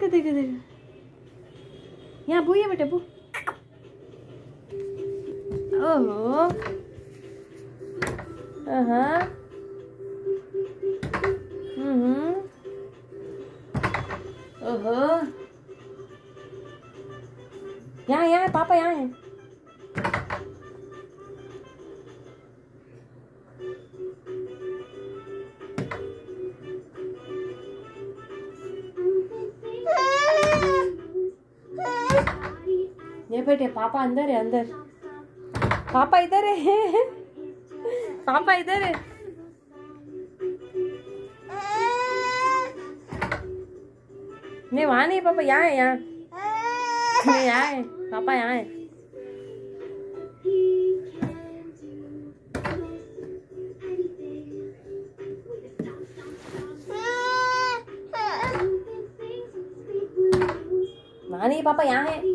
देखो देखो यहाँ बू, ये बेटे बू। ओहो। हाँ ओहो। यहाँ यहाँ पापा यहाँ है। ये बेटे पापा अंदर है, अंदर। पापा इधर है। पापा इधर है। नहीं, वहाँ नहीं, पापा यहाँ है, यहाँ। नहीं, यहाँ है। पापा यहाँ है। वहाँ नहीं, पापा यहाँ है।